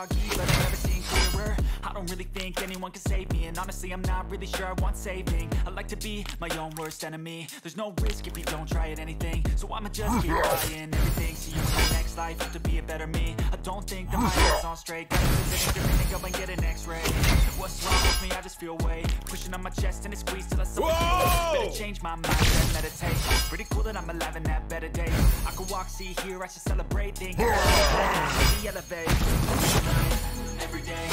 foggy, but I've never seen clearer. I don't really think anyone can save me, and honestly, I'm not really sure I want saving. I like to be my own worst enemy. There's no risk if you don't try at anything, so I'ma just keep trying everything. See you in the next life, have to be a better me. I don't think that my head's on straight. Gotta visit everything, go and get an X-ray. What's wrong with me? I just feel weight pushing on my chest and it squeezes till I suffocate. Whoa! Better change my mind and meditate. Pretty cool that I'm alive and have better days. I could walk, see, hear, I should celebrate. Think maybe elevate. Every day,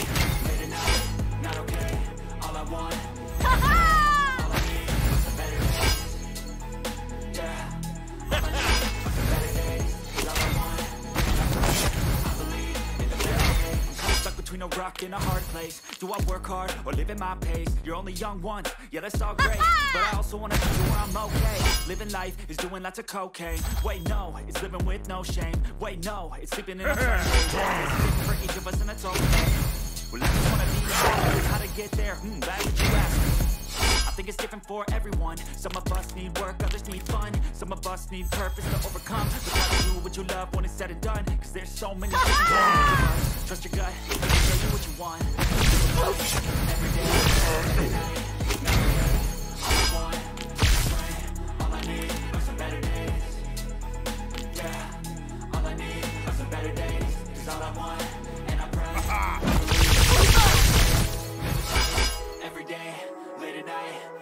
late at night, not okay. All I want, between a rock in a hard place. Do I work hard or live at my pace? You're only young once, yeah that's all great. But I also wanna be where I'm okay. Living life is doing lots of cocaine. Wait no, it's living with no shame. Wait no, it's sleeping in a train. For each of us and that's okay. Well I just wanna be How to get there, hmm, glad that you asked think it's different for everyone. Some of us need work, others need fun. Some of us need purpose to overcome. But gotta do what you love when it's said and done Cause there's so many ways. To. Trust your gut, it can tell you what you want. Every day, every night, all I want, all I need are some better days. Yeah, all I need are some better days. All I want,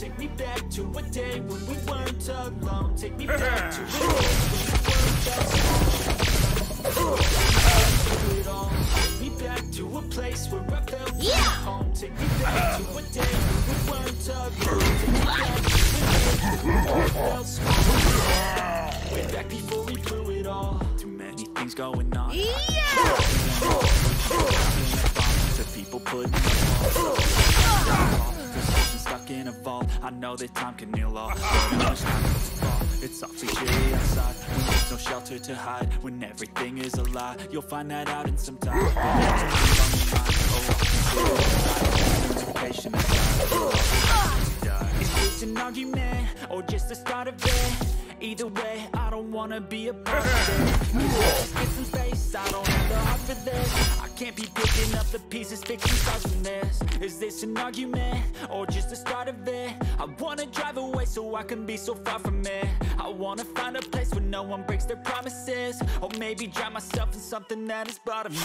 Take me back to a day when we weren't alone Take me back to a day when we weren't that small Do it all. Take me back to a place where I felt Yeah. home Take me back to a day when we weren't alone Take me back to a day when we felt small Way back before we blew it all Too many things going on Yeah! people putting Perception stuck in a vault. I know that time can heal all. Much time fall? It's awfully chilly outside. When there's no shelter to hide. When everything is a lie. You'll find that out in some time. Oh, it. Patient this an argument or just the start of it? Either way, I don't wanna be a part of it. Just get some space, I don't have the heart for this. I can't be picking up the pieces, fixing scars from this. Is this an argument or just the start of it? I wanna drive away so I can be so far from it. I wanna find a place where no one breaks their promises, or maybe drown myself in something that is bottomless.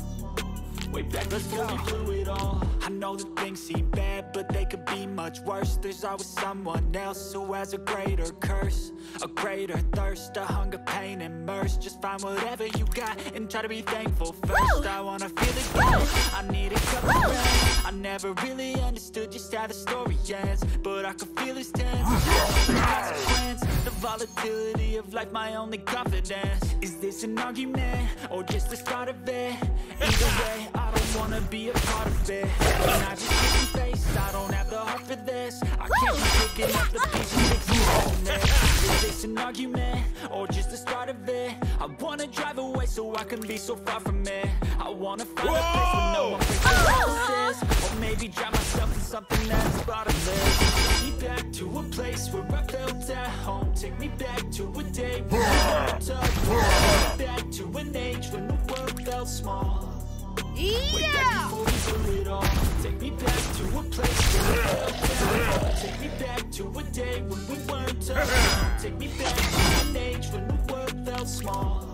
Way back before we blew it all. I know that things seem bad, but they could be much worse. There's always someone else who has a greater curse A greater thirst, a hunger, pain, and mercy. Just find whatever you got and try to be thankful first. I wanna feel it again, I need a couple friends I never really understood just how the story ends But I can feel it's tense The volatility of life, my only confidence. Is this an argument, or just the start of it? Either way, wanna be a part of it. And I just need some space, I don't have the heart for this. I can't be picking up the pieces, fixing this Is this an argument, or just the start of it? I wanna drive away so I can be so far from it. I wanna find a place where no one breaks oh, oh, their oh. Or maybe drown myself in something that's bottomless. Take me back to a place where I felt at home. Take me back to a day when we weren't Take me back to an age when the world felt small Yeah! before we blew it all Take me back to a place where we felt at Take me back to a day when we weren't alone Take me back to an age when the world felt small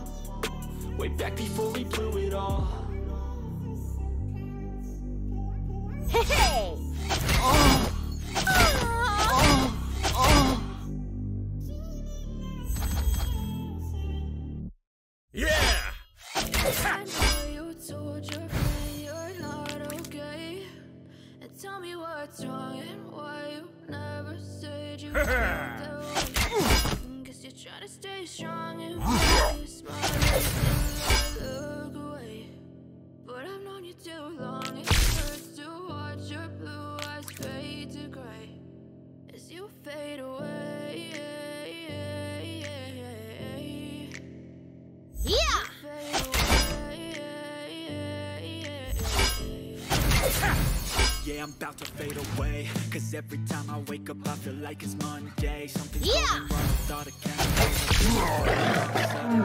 Way back before we blew it all Hey! Oh! Oh! What's wrong and why you never said you felt that way. Guess you're trying to stay strong and you smile I'm about to fade away. Cause every time I wake up I feel like it's Monday. Something's Yeah. going wrong with all the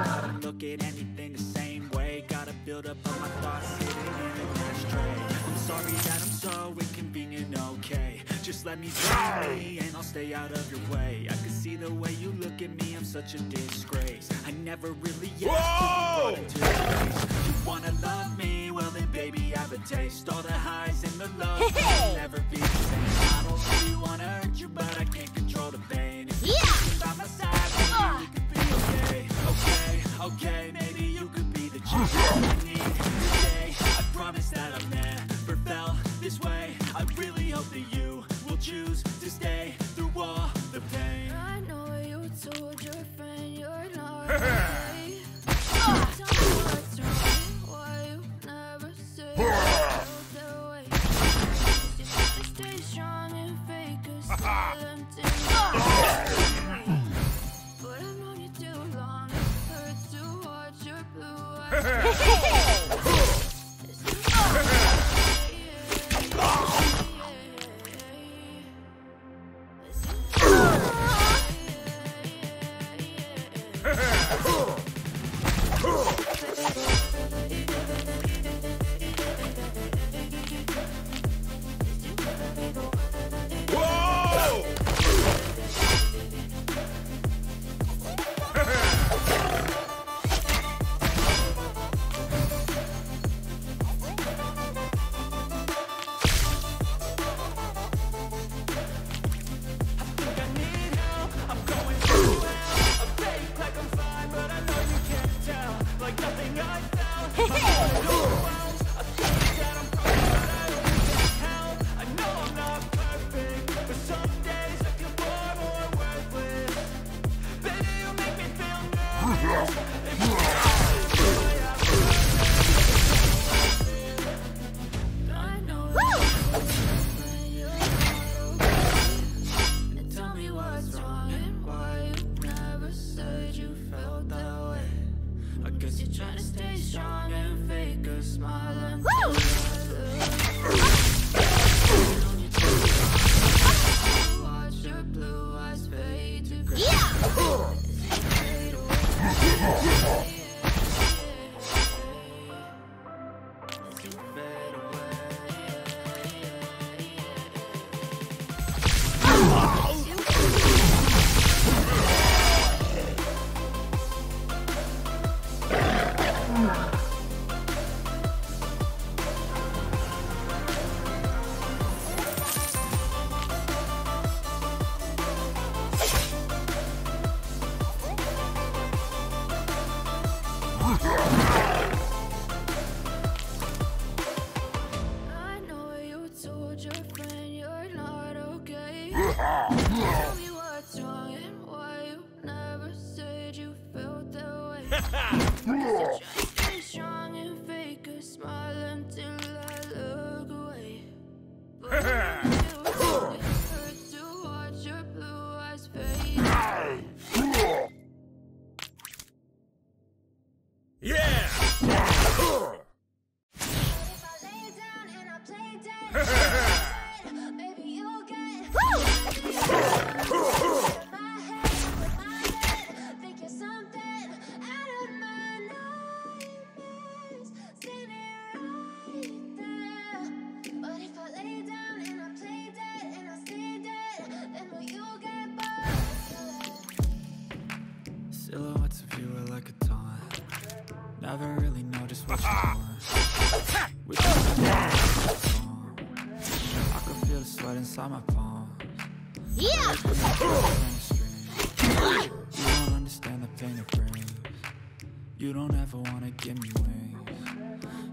I don't look at anything the same way. Gotta build up all my thoughts sitting in an ashtray I'm sorry that I'm so inconvenient, okay Just let me be and I'll stay out of your way. I can see the way you look at me, I'm such a disgrace. I never really asked to be Whoa! brought into place You wanna love me, well then baby have a taste. All the highs and the lows Hey! will never be the same. I don't really wanna hurt you, but I can't control the pain. If you Yeah. stay by my side, maybe Ah. we could be okay. Okay, okay, maybe you could be the change I need. Today I promise that I've smile can feel the sweat inside my palms. Yeah. You don't understand the pain it brings. You don't ever wanna give me wings.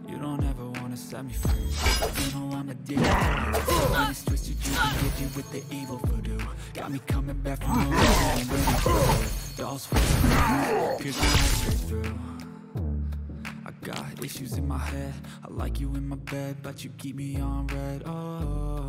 You don't ever wanna set me free. You know I'm addicted. When it's twisted, you can get you with the evil voodoo. Got me coming back from the I'm ready for. Dolls me, pierce my straight through. I got issues in my head. I like you in my bed, but you keep me on red. Oh,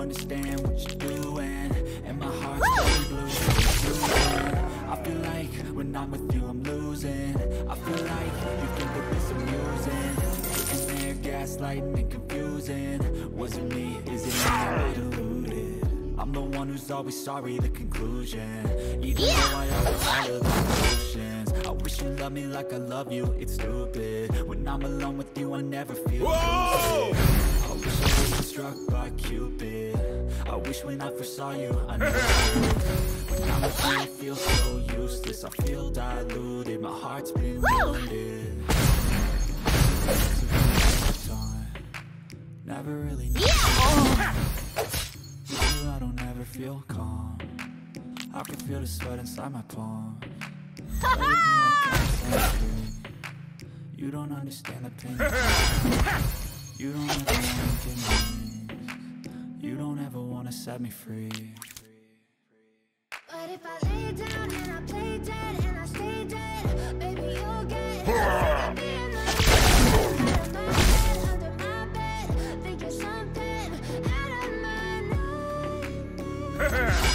understand what you're doing, and my heart's blue. I feel like when I'm with you, I'm losing. I feel like you think that this amusing. Sitting there, gaslighting and confusing. Was it me? Is it me? Am I deluded? I'm the one who's always sorry, the conclusion Even though I all of the solutions I wish you loved me like I love you, it's stupid When I'm alone with you, I never feel Whoa! lucid. I wish I wasn't struck by Cupid I wish when I first saw you, I knew When I'm with you, I feel so useless I feel diluted, my heart's been wounded Never really knew you, I don't ever feel calm. I can feel the sweat inside my palm. Play with me like I'm angry. You don't understand the pain. You don't ever give me. You don't ever wanna set me free. But if I lay down and I play dead and I stay dead, baby, you'll get sick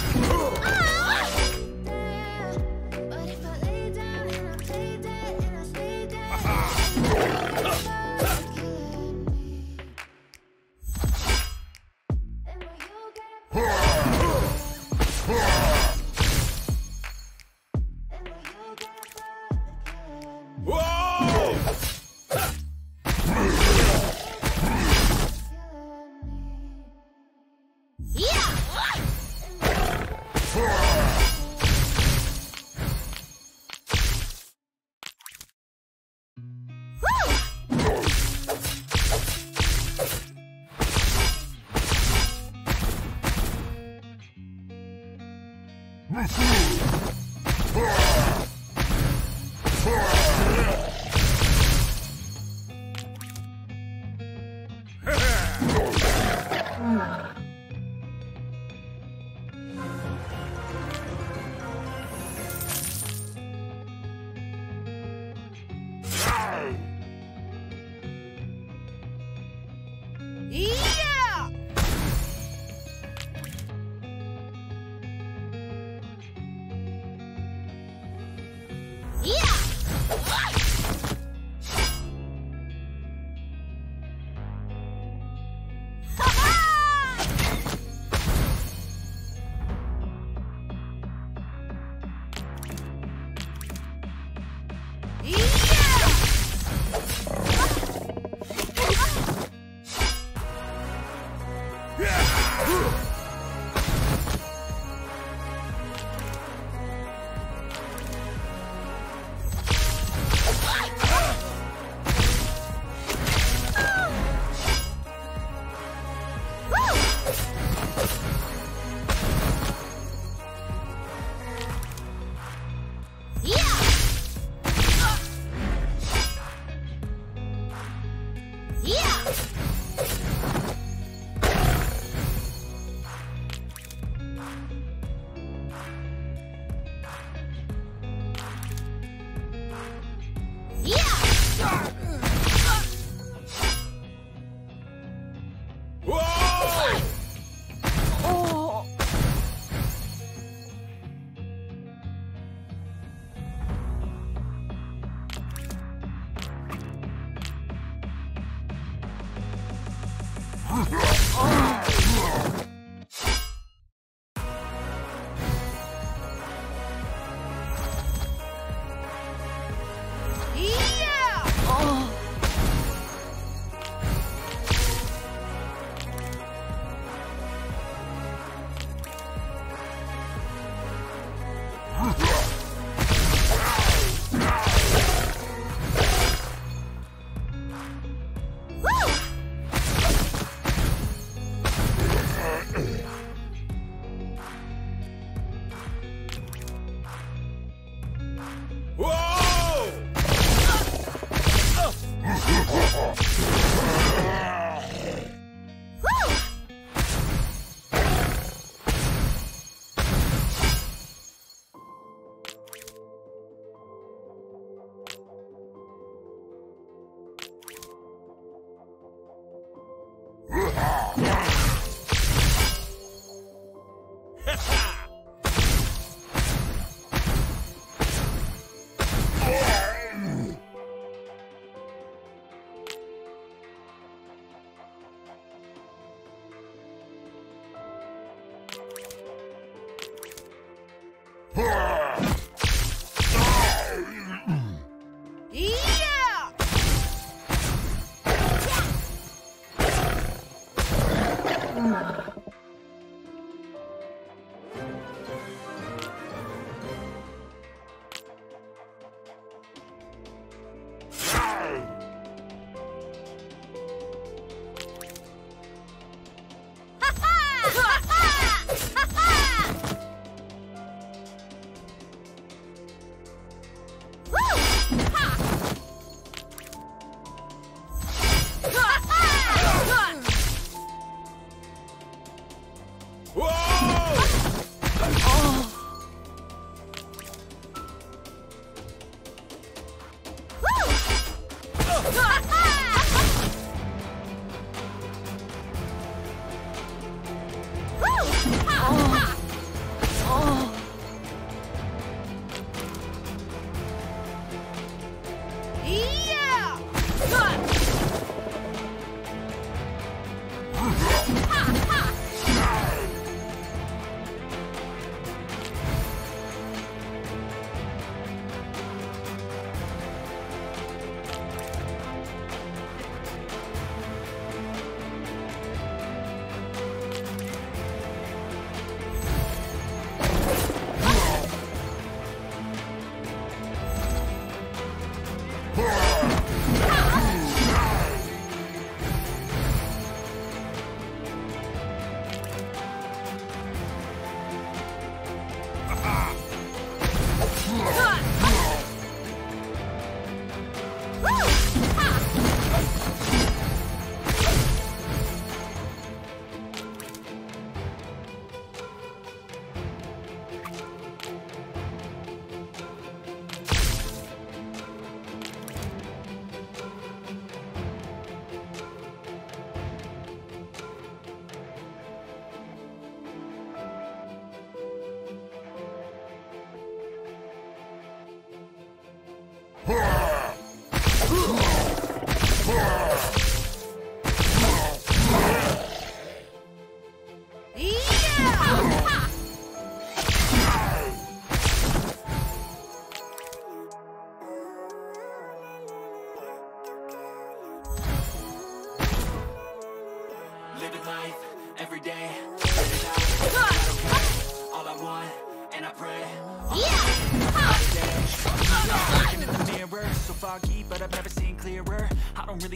Yeah!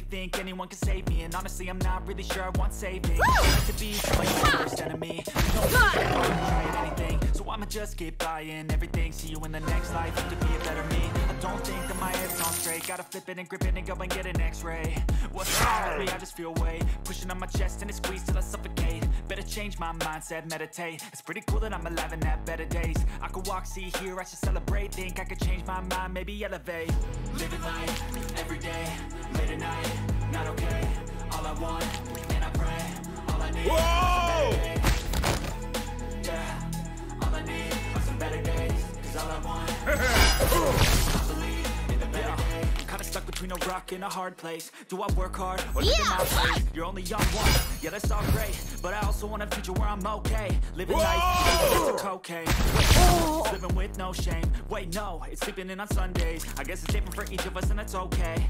Really think anyone can save me, and honestly, I'm not really sure I want saving. To be my worst enemy. No try at anything, so I'ma just get buying everything. See you in the next life, to be a better me. Don't think that my head's on straight. Gotta flip it and grip it and go and get an X-ray. What's wrong with me? I just feel weight pushing on my chest and it squeezes till I suffocate. Better change my mindset, meditate. It's pretty cool that I'm alive and have better days. I could walk, see, hear, I should celebrate. Think I could change my mind, maybe elevate. Living life every day, late at night, not okay. All I want, and I pray, all I need. Whoa! Yeah, all I need are some better days. Cause all I want, stuck between a rock and a hard place. Do I work hard or live in my place? You're only young one, yeah, that's all great. But I also want a future where I'm okay. Living life, even it's a cocaine. Wait, living with no shame. Wait, no, it's sleeping in on Sundays. I guess it's different for each of us, and that's okay.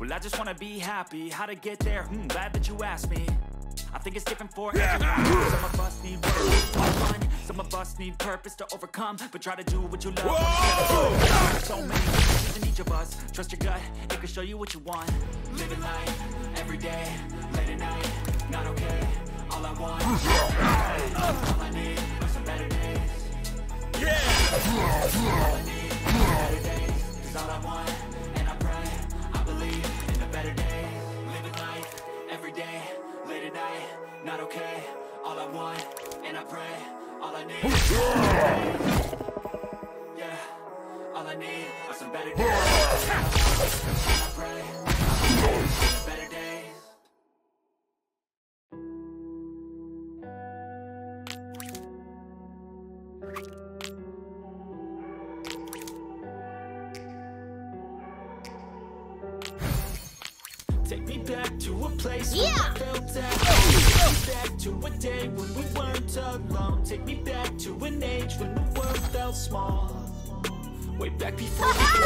Well, I just wanna be happy. How to get there? Hmm, glad that you asked me. I think it's different for everyone. Some of us need work, fun. Some of us need purpose to overcome. But try to do what you love. Whoa! So many pieces in each of us. Trust your gut, it can show you what you want. Living life every day, late at night, not okay. All I want, all I need are some better days. Yeah! Better days, 'cause all I want, and I pray, I believe in the better days. Living life every day, late at night, not okay. All I want, and I pray, all I need. Yeah, all I need are some better days. I pray, I better days. Take me back to a place where Yeah. I felt at home. Take me back to a day when we weren't alone. Take me back to an age when the world felt small. Way back before we could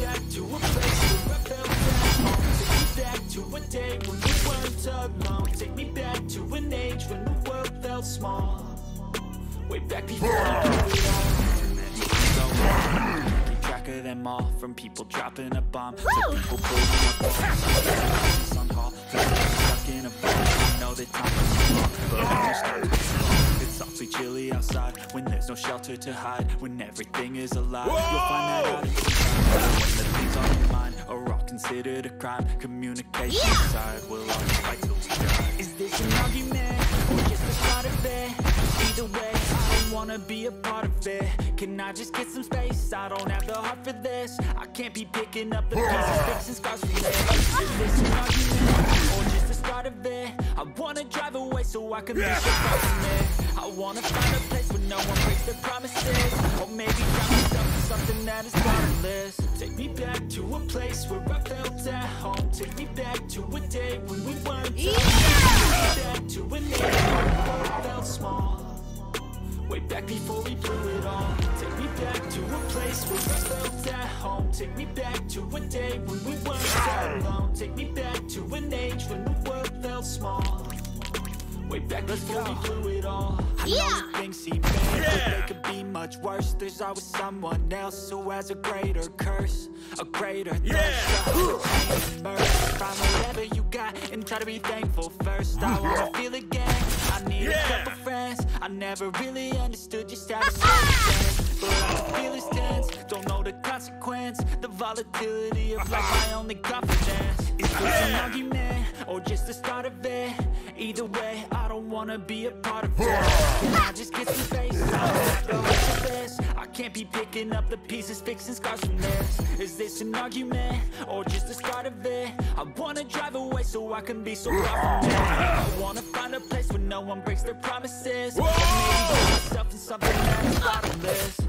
back to a place where I felt at. Take me back to a day when we weren't alone. Take me back to an small. Way back before I all. And so wrong. Keep track of them all. From people dropping a bomb to people building a bombs. on hall. to people Stuck in a bomb. I know that time is long, but when you start to it's awfully chilly outside when there's no shelter to hide. When everything is a alive, you'll find that out. When the things on your mind are all considered a crime, communication aside, we'll always fight till we die. Is this an argument or just the start of it? Either way, I don't wanna be a part of it. Can I just get some space? I don't have the heart for this. I can't be picking up the pieces, fixing scars from this. Is this an argument or just the start of it? I wanna drive away so I can far from it. I wanna find a place where no one breaks their promises, or maybe drown myself in something that is bottomless. Take me back to a place where I felt at home. Take me back to a day when we weren't alone. Take me back to an age where the world felt small. Way back before we blew it all Take me back to a place where I felt at home Take me back to a day when we weren't alone Take me back to an age when the world felt small Way back before we blew it all. I Yeah. that things seem bad But they could be much worse. There's always someone else who has a greater curse A greater thirst. For pain and mercy. Find whatever you got and try to be thankful first. I wanna feel again. I need a couple friends. I never really understood just how to say it But I feel it's tense Don't know the consequence. The volatility of life my only confidence Is this an argument or just the start of it? Either way, I don't wanna be a part of it. I just get some space? I can't be picking up the pieces, fixing scars from this. Is this an argument or just the start of it? I wanna drive away so I can be so far from it. I wanna find a place where no one breaks their promises. Drown myself in something that is bottomless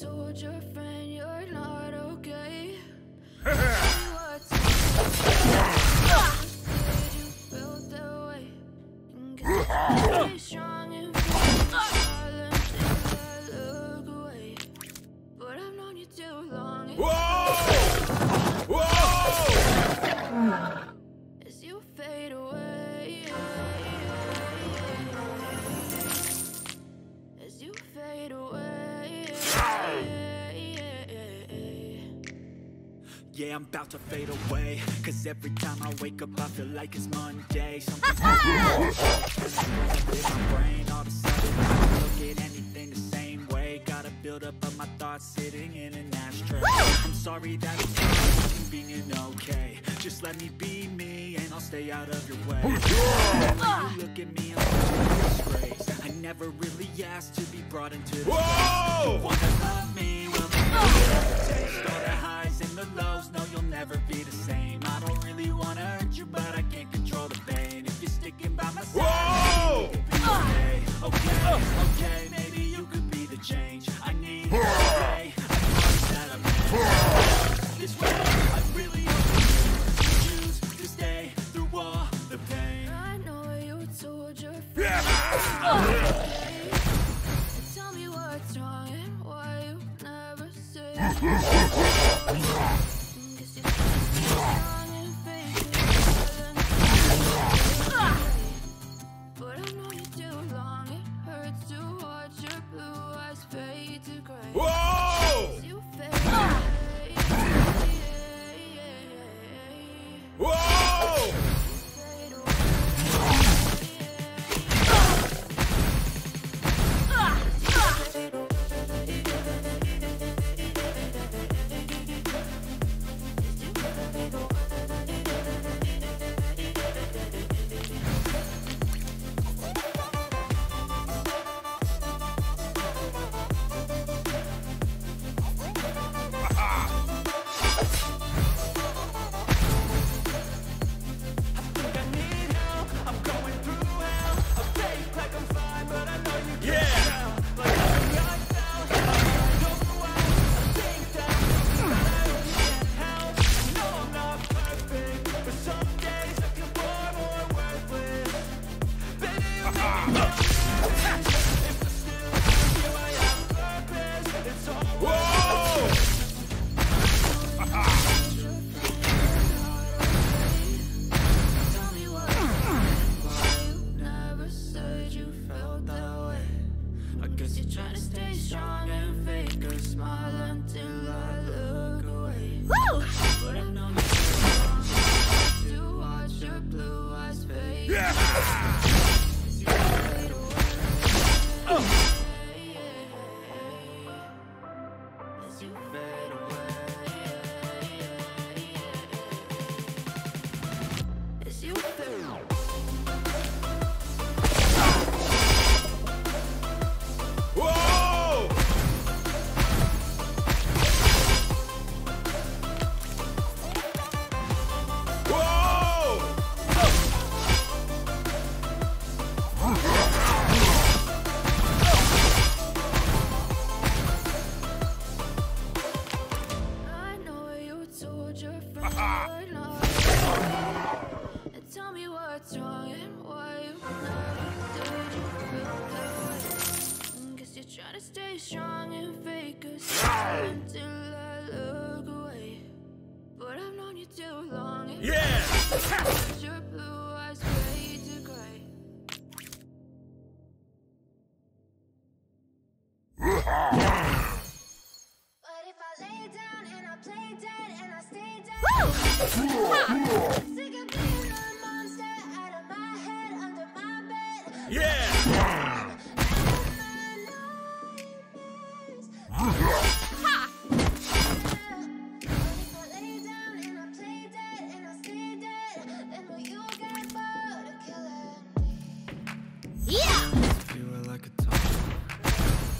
told your friend you're not I'm about to fade away. Cause every time I wake up I feel like it's Monday. Something's my brain. All of a sudden I don't look at anything the same way. Gotta build up of my thoughts sitting in an ashtray. I'm sorry that it's inconvenient, okay. Just let me be me and I'll stay out of your way. You look at me, I'm such a disgrace. I never really asked to be brought into this Whoa! you wanna love me? Well, have to taste all the the lows. No, you'll never be the same. I don't really wanna hurt you, but I can't control the pain. If you're sticking by my side, Whoa! okay, okay, okay. Maybe you could be the change I need. Okay, I promise that I'm meant this way. I really hope you choose to stay through all the pain. I know you told your friend. Tell me what's wrong and why you never say. Yeah.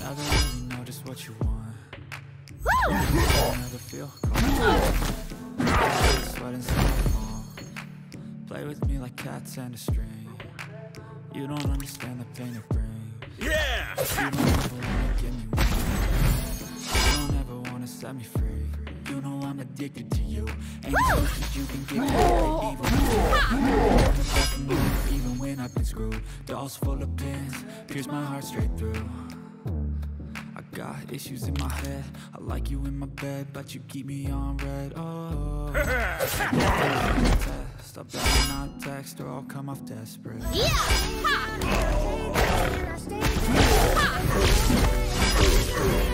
Never really know just what you want. You never feel calm. Sweat inside my palm. Play with me like cats and a string. You don't understand the pain it brings. Yeah! You don't ever wanna give me wings. You don't ever wanna set me free. You know I'm addicted to you. Ain't close you can get me even when even when I've been screwed. Dolls full of pins, pierce my heart straight through. Issues in my head. I like you in my bed, but you keep me on red. Oh, test. I not text or I'll come off desperate. And I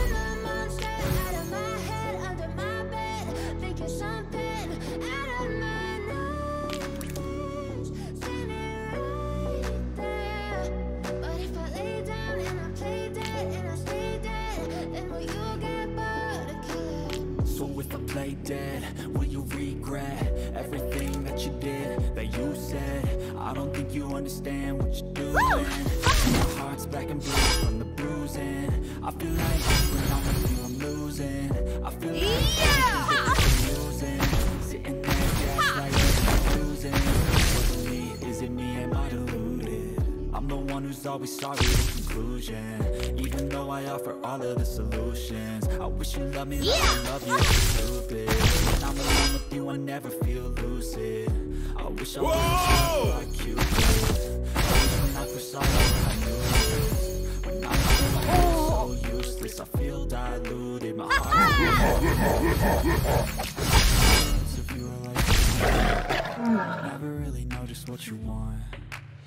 the one who's always sorry to conclusion. Even though I offer all of the solutions, I wish you loved me like I love you. Stupid. When I'm alone with you, I never feel lucid. I wish I Whoa! was like you. When I first saw you, I knew this. When I'm alone, I'm so useless. I feel diluted. My heart. If you were like me, never really know just what you want.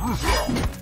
Yeah!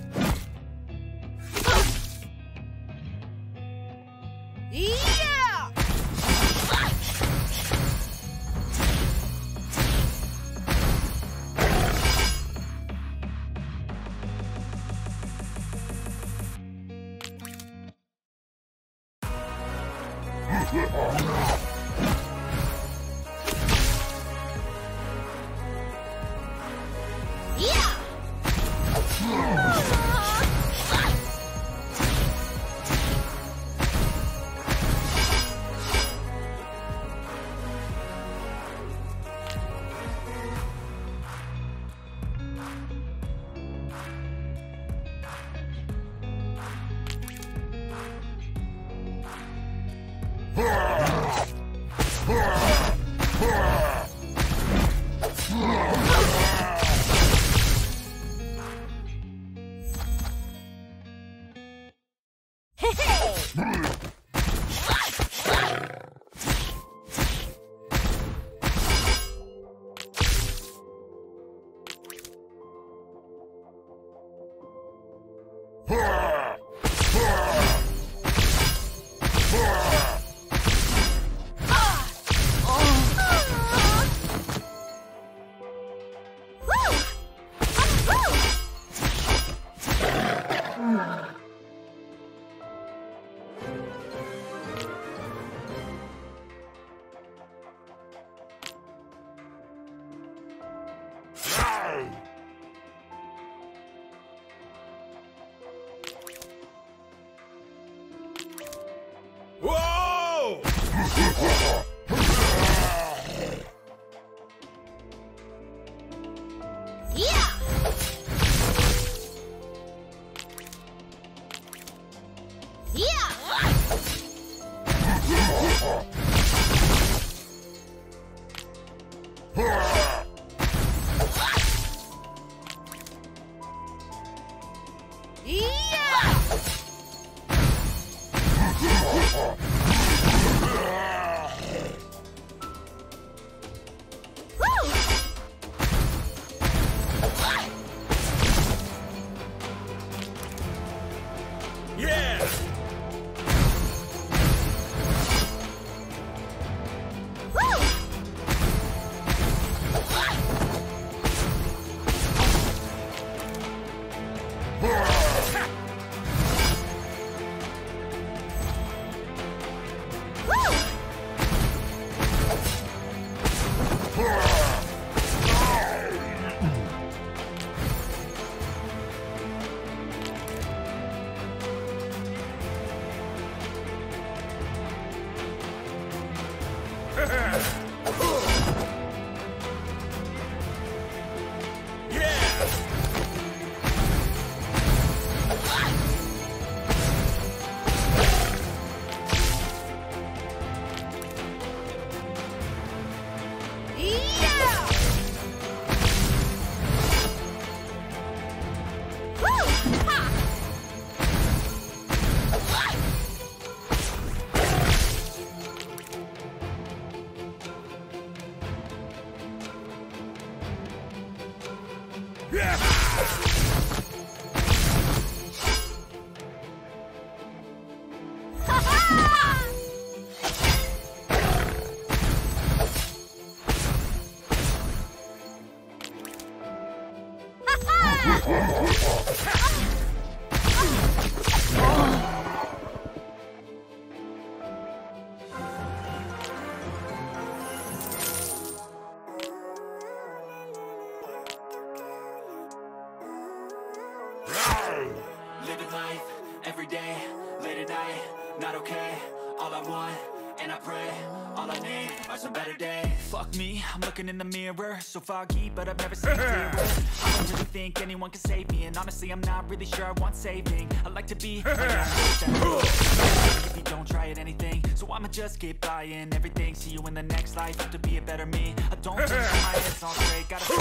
Me, I'm looking in the mirror So foggy, but I've never seen clearer. I don't really think anyone can save me And honestly, I'm not really sure I want saving. I like to be my own worst enemy. If you don't try at anything. So I'ma just keep buying everything. See you in the next life, have to be a better me. I don't think my head's on straight Gotta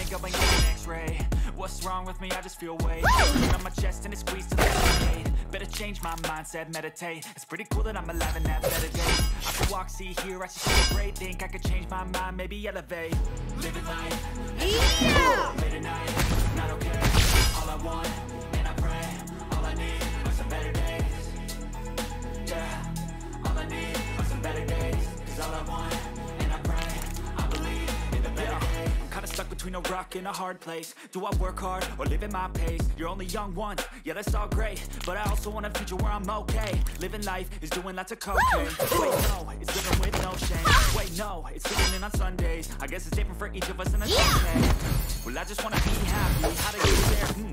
and go and get an x-ray What's wrong with me? I just feel weight. On my chest and it squeezed to the gate Better change my mindset, meditate. It's pretty cool that I'm alive and have better days. I could walk, see, hear, I should celebrate. Think I could change my mind, maybe elevate. Living life, Yeah! late at night, not okay. All I want, between a rock and a hard place. Do I work hard or live at my pace? You're only young once, yeah that's all great. But I also want a future where I'm okay. Living life is doing lots of cocaine. Wait no, it's living with no shame. Wait no, it's sitting in on Sundays. I guess it's different for each of us in a Sunday Well I just wanna be happy. How to get there, hmm,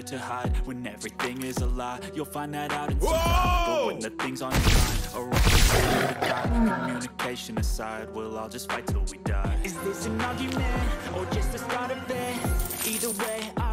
there's to hide. When everything is a lie, you'll find that out in some time. But when the things on your mind are all considered die, communication aside, we'll all just fight till we die. Is this an argument or just the start of it? Either way, I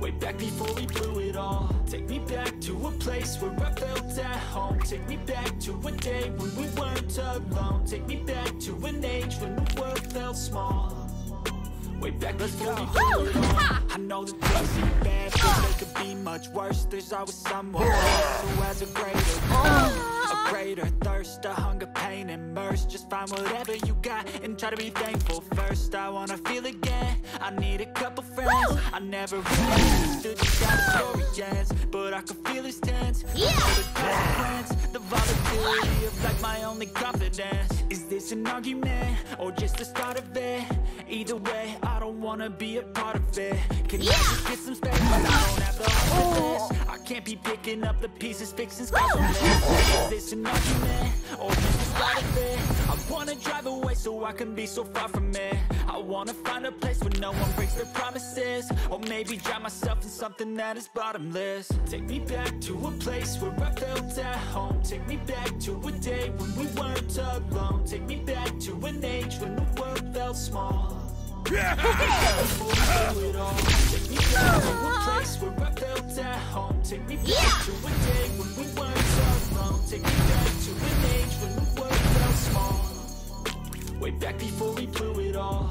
Way back before we blew it all. Take me back to a place where I felt at home. Take me back to a day when we weren't alone. Take me back to an age when the world felt small. Way back before we blew it all. I know that things seem bad but they could be much worse. There's always someone else who has a greater A greater thirst, a hunger, pain, and mercy. Just find whatever you got and try to be thankful first. I wanna feel again, I need a couple friends. I never really understood just how the story ends But I can feel his tense. Yeah. The consequence, the volatility of like my only confidence. Is this an argument, or just the start of it? Either way, I don't wanna be a part of it. Can I just get some space? I don't have the heart for this. Oh! I can't be picking up the pieces, fixing scars Is this an argument, or just of it? I wanna drive away so I can be so far from it. I wanna find a place where no one breaks their promises. Or maybe drown myself in something that is bottomless. Take me back to a place where I felt at home. Take me back to a day when we weren't alone. Take me back to an age when the world felt small Way back before we blew it all.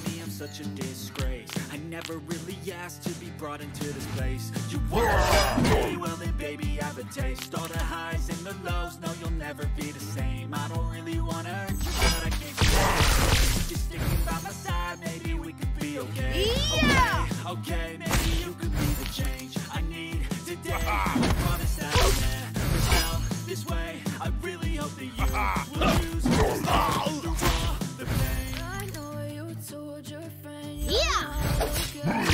The way you look at me, I'm such a disgrace. I never really asked to be brought into this place. You want me, well then baby I have a taste. All the highs and the lows, no you'll never be the same. I don't really wanna hurt you, but I can't get Just thinking by my side, maybe we could be okay. Yeah! Okay, okay, maybe you could be the change I need today. I promise that I'll never tell this way. I really hope that you will Let's go.